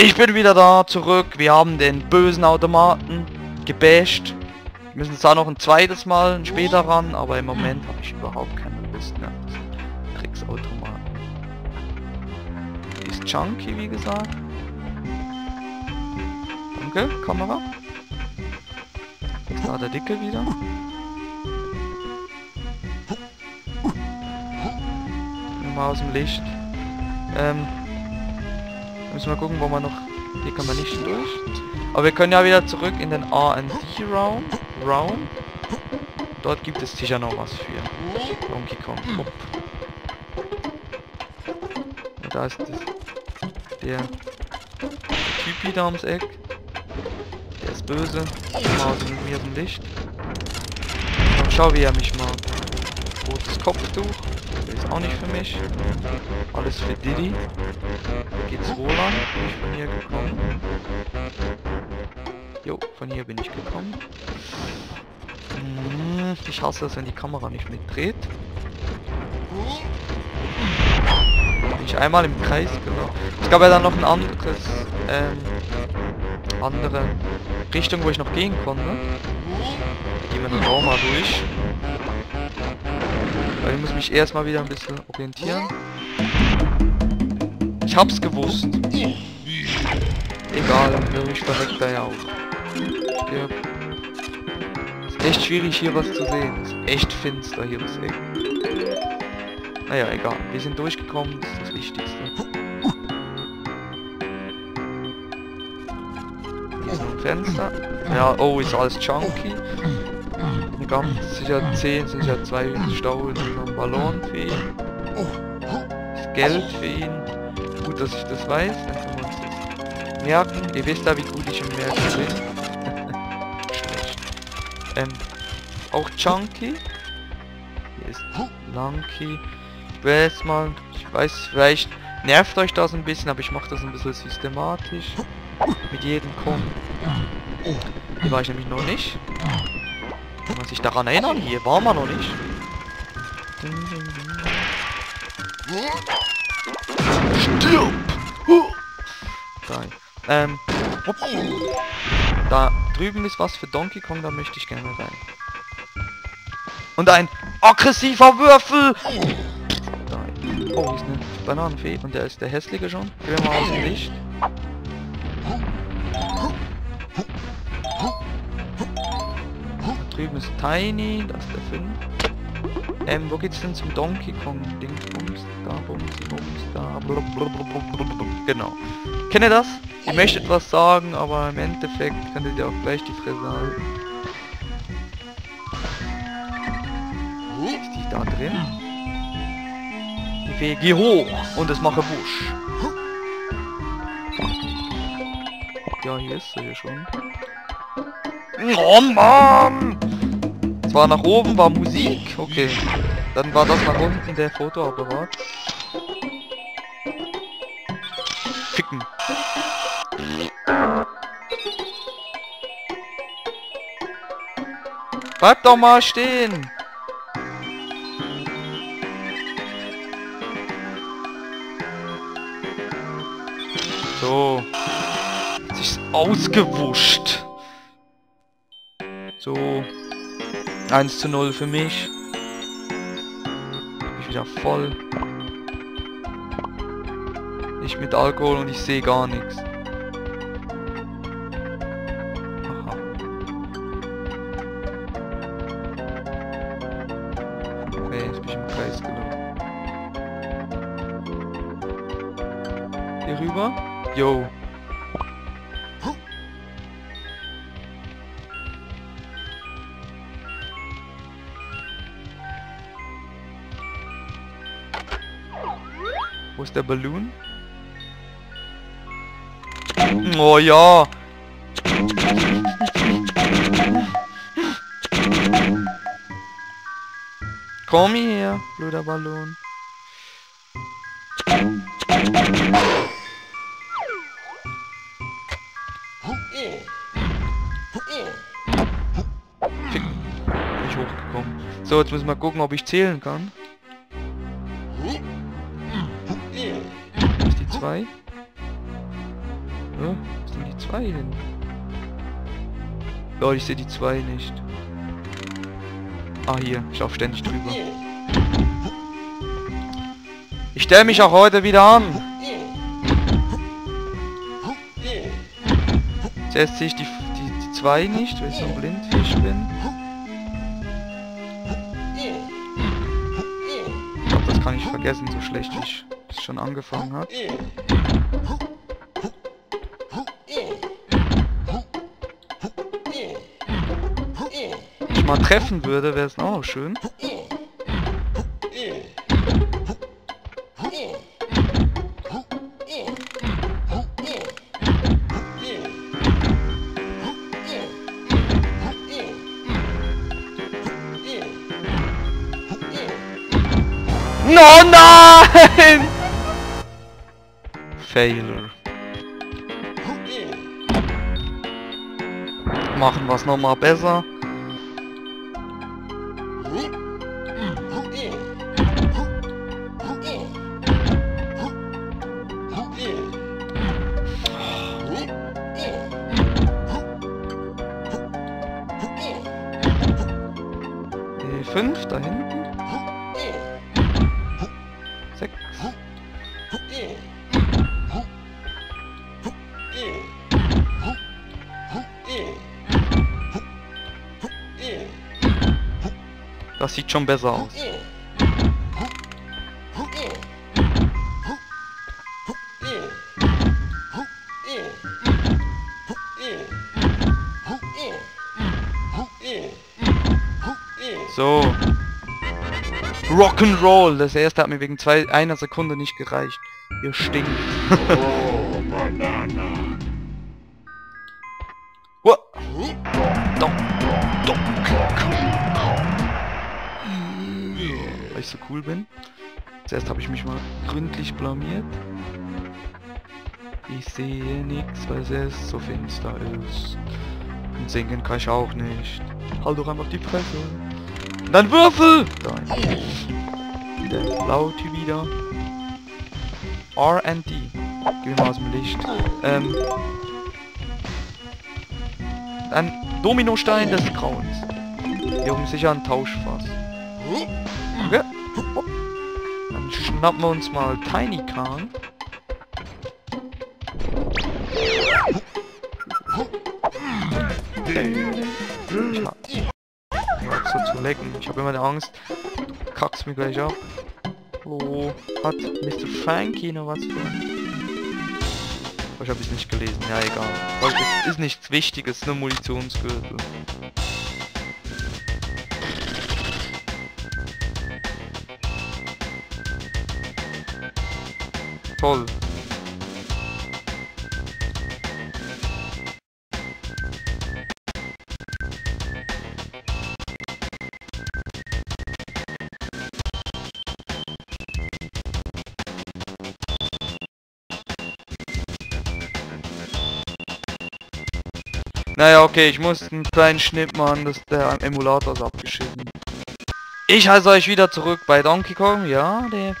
Ich bin wieder da, zurück. Wir haben den bösen Automaten gebasht. Wir müssen zwar noch ein zweites Mal später ran, aber im Moment habe ich überhaupt keine Lust mehr. Tricksautomaten. Ist chunky, wie gesagt. Danke, Kamera. Ist da der Dicke wieder. Mal aus dem Licht. Ähm, müssen wir gucken, wo wir noch... Hier kann man nicht durch. Aber wir können ja wieder zurück in den R&D-Raum. Raum. Dort gibt es sicher noch was für Donkey Kong. Hopp. Und da ist das, der, der Typ wieder ums Eck. Der ist böse. Mal mir aus dem Licht. Und schau, wie er mich mag. Kopftuch. Der ist auch nicht für mich. Alles für Diddy. Geht's wohl an? Bin ich von hier gekommen? Jo, von hier bin ich gekommen. Hm, Ich hasse es, wenn die Kamera nicht mitdreht. Bin ich einmal im Kreis gelaufen. Es gab ja dann noch ein anderes, ähm, andere Richtung, wo ich noch gehen konnte. Gehen wir dann auch mal durch. Ich muss mich erstmal wieder ein bisschen orientieren. Ich hab's gewusst. Egal, ich verreckt da ja auch. Stirb. Ist echt schwierig hier was zu sehen. Ist echt finster hier das Eck. Naja, egal. Wir sind durchgekommen, das ist das Wichtigste. Hier ist ein Fenster. Ja, oh, ist alles chunky. Ganz sicher 10 sind ja zwei Staulen und noch ein Ballon für ihn. Das Geld für ihn. Gut, dass ich das weiß, dann können wir uns das merken. Ihr wisst ja, wie gut ich im Merken bin. Ähm, auch Chunky. Hier ist Lanky. Ich will jetzt mal, ich weiß, vielleicht nervt euch das ein bisschen, aber ich mache das ein bisschen systematisch. Mit jedem Kommen. Hier war ich nämlich noch nicht. Kann man sich daran erinnern? Hier waren wir noch nicht. Stirb! Da. Ähm. Hopp. Da drüben ist was für Donkey Kong, da möchte ich gerne rein. Und ein aggressiver Würfel! Da. Oh, ist eine Bananenfee und der ist der hässliche schon. Gehen wir mal aus dem Licht. Drüben ist Tiny, das ist der 5. Ähm, wo geht's denn zum Donkey Kong? Dingsbums, da, bums, bums, da. Genau. Kennt ihr das? Ihr möchtet was sagen, aber im Endeffekt könntet ihr auch gleich die Fresse halten. Ist die da drin? Die Fee, geh hoch und es mache Busch. Ja, hier ist sie ja schon. Oh Mann! Es war nach oben, war Musik. Okay. Dann war das nach unten der Fotoapparat. Ficken. Bleib doch mal stehen. So. Hat sich's ausgewuscht. So. 1 zu 0 für mich. Bin ich wieder voll. Nicht mit Alkohol und ich sehe gar nichts. Okay, jetzt bin ich im Kreis gelaufen. Hier rüber? Yo. Ist der Balloon? Oh ja. Komm her, blöder Ballon. Fick. Bin ich hochgekommen. So, jetzt müssen wir gucken, ob ich zählen kann. 2. Ja, wo sind die zwei hin? Leute, ich sehe die zwei nicht. Ah, hier. Ich laufe ständig drüber. Ich stelle mich auch heute wieder an. Zuerst sehe ich die, die, die zwei nicht, weil ich so ein Blindfisch bin. Ich glaube, das kann ich vergessen, so schlecht ich schon angefangen hat. Wenn ich mal treffen würde, wäre es auch noch schön. No, nein! Failure. Machen wir es nochmal besser. Fünf da hinten. Sieht schon besser aus. So. Rock'n'Roll. Das erste hat mir wegen zwei, einer Sekunde nicht gereicht. Ihr stinkt. gründlich blamiert. Ich sehe nichts, weil es so finster ist. Und singen kann ich auch nicht. Halt doch einfach die Fresse. Und dann Würfel! Nein. Der Laute wieder. R&D. Wir mal aus dem Licht. Ähm. Ein Dominostein des Grauens. Hier oben sicher ein Tauschfass. Okay. Schnappen wir uns mal Tiny Khan. Ich so zu lecken. Ich habe immer die Angst, du kackst mir gleich ab. Oh, hat Mr. Frankie noch was für Ich habe es nicht gelesen, ja egal. Es ist nichts Wichtiges, nur Munitionsgürtel. Toll. Naja, okay, ich muss einen kleinen Schnitt machen, dass der Emulator ist abgeschissen. Ich heiße euch wieder zurück bei Donkey Kong. Ja, der,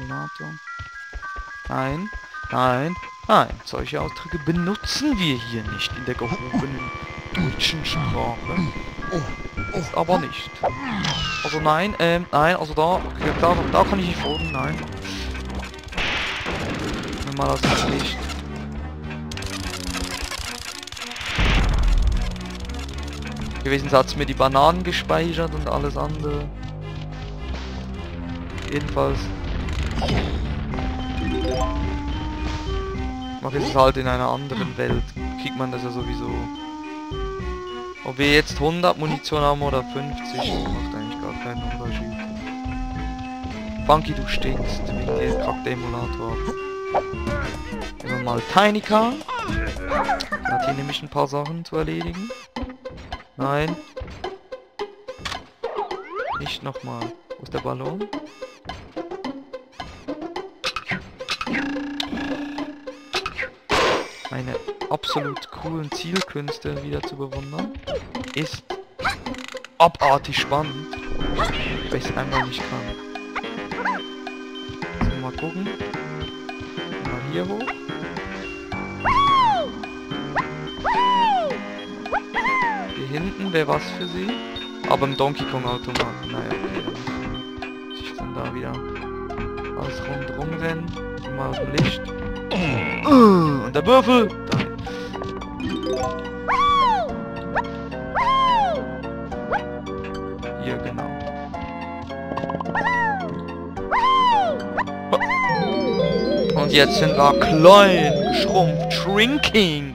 Emulator. Nein, nein, nein. Solche Ausdrücke benutzen wir hier nicht in der gehobenen deutschen Sprache. Ist aber nicht. Also nein, ähm, nein, also da, okay, da, da kann ich nicht folgen, nein. Nimm mal das Licht. gewesen hat es mir die Bananen gespeichert und alles andere. Jedenfalls. Mach es halt in einer anderen Welt. Kriegt man das ja sowieso. Ob wir jetzt 100 Munition haben oder 50, macht eigentlich gar keinen Unterschied. Funky, du stinkst wegen dir kackt der Emulator ab. Nehmen wir mal Tiny Car. Hat hier nämlich ein paar Sachen zu erledigen. Nein. Nicht nochmal. Wo ist der Ballon? meine absolut coolen Zielkünste wieder zu bewundern. Ist abartig spannend, weil ich es einmal nicht kann. So, mal gucken. Mal hier hoch. Hier hinten wäre was für sie. Aber im Donkey Kong Automaten. Naja, okay. Muss ich dann da wieder alles rundrum rennen. Mal aus dem Licht. Äh. Und der Würfel! Hier, genau. Und jetzt sind wir klein, geschrumpft, shrinking.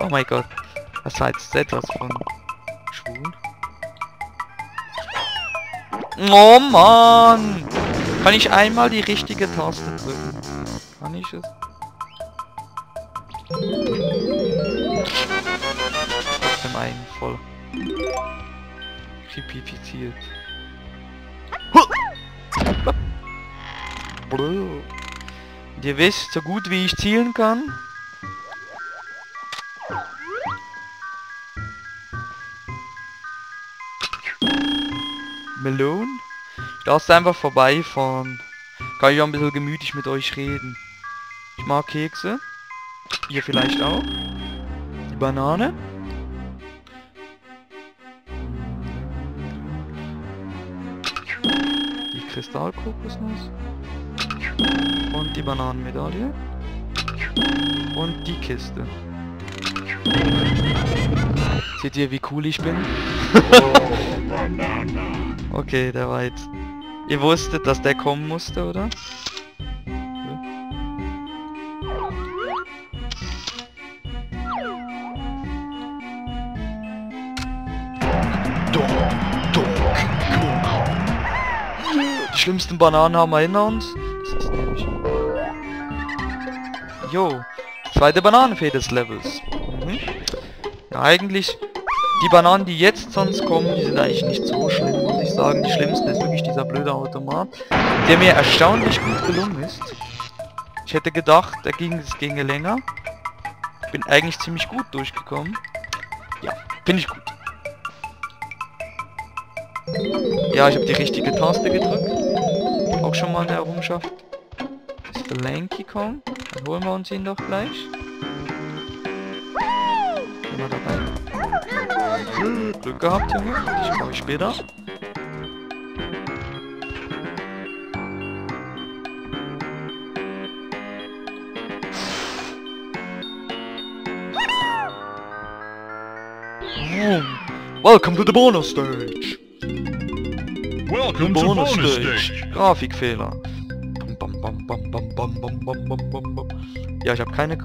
Oh mein Gott, was war jetzt etwas von Oh Mann! Kann ich einmal die richtige Taste drücken? Kann ich es? Trotzdem einen voll. Pipifiziert. Und ihr wisst so gut wie ich zielen kann. Melone? Ich lasse einfach vorbeifahren. Kann ich auch ein bisschen gemütlich mit euch reden. Ich mag Kekse. Ihr vielleicht auch. Die Banane. Die Kristallkokosnuss. Und die Bananenmedaille. Und die Kiste. Seht ihr, wie cool ich bin? Okay, der war jetzt... Ihr wusstet, dass der kommen musste, oder? Die schlimmsten Bananen haben wir hinter uns. Jo, zweite Bananenfee des Levels. Mhm. Ja, eigentlich... Die Bananen, die jetzt sonst kommen, die sind eigentlich nicht so schlimm, sagen. Die schlimmste ist wirklich dieser blöde Automat, der mir erstaunlich gut gelungen ist. Ich hätte gedacht, da ging es ginge länger. Bin eigentlich ziemlich gut durchgekommen. Ja, finde ich gut. Ja, ich habe die richtige Taste gedrückt. Auch schon mal eine Errungenschaft. Das ist der Lanky Kong. Dann holen wir uns ihn doch gleich. Glück gehabt, Junge. Ich komme später. Welcome to the bonus stage! Welcome bonus to bonus stage! stage. Grafikfehler. Ja, ich hab keine...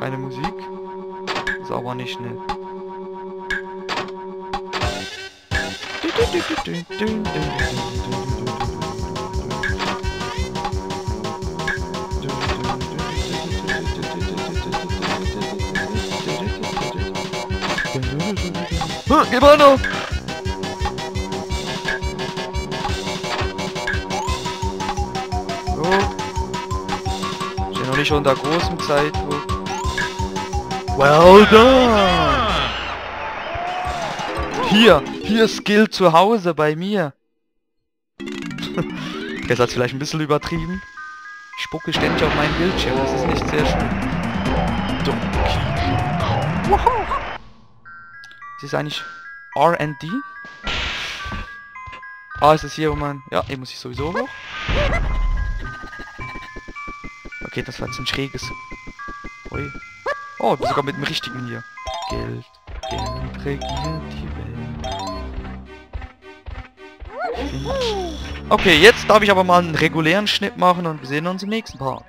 Keine Musik. Ist aber nicht schnell. Geh weiter! So. Ich bin noch nicht unter großem Zeitdruck. Well done! Hier, hier Skill zu Hause bei mir. Jetzt hat's vielleicht ein bisschen übertrieben. Ich spucke ständig auf meinen Bildschirm, das ist nicht sehr schön. Donkey. Wow. Das ist eigentlich R&D. Ah, ist es hier, wo man... Ja, hier muss ich sowieso hoch. Okay, das war jetzt ein schräges... Ui. Oh, sogar mit dem richtigen hier. Geld, Geld regiert die Welt. Okay, jetzt darf ich aber mal einen regulären Schnitt machen und wir sehen uns im nächsten Part.